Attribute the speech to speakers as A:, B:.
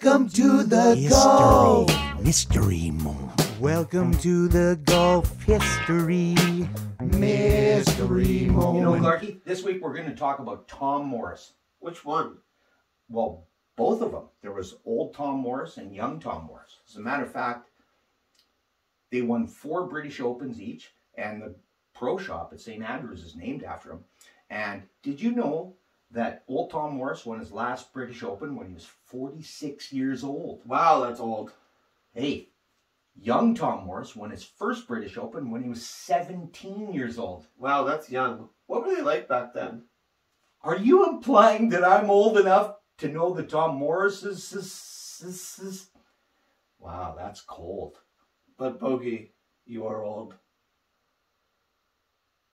A: Welcome to the golf.
B: Mystery Moon.
A: Welcome to the golf history mystery Moment.
C: You know. Clarky, this week we're going to talk about Tom Morris.
D: Which one?
C: Well, both of them. There was old Tom Morris and young Tom Morris. As a matter of fact, they won four British Opens each, and the pro shop at St. Andrews is named after him. And did you know that old Tom Morris won his last British Open when he was 46 years old?
D: Wow, that's old.
C: Hey, young Tom Morris won his first British Open when he was 17 years old.
D: Wow, that's young. What were they like back then?
C: Are you implying that I'm old enough to know that Tom Morris is, is, is, is- Wow, that's cold.
D: But Bogey, you are old.